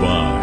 Goodbye.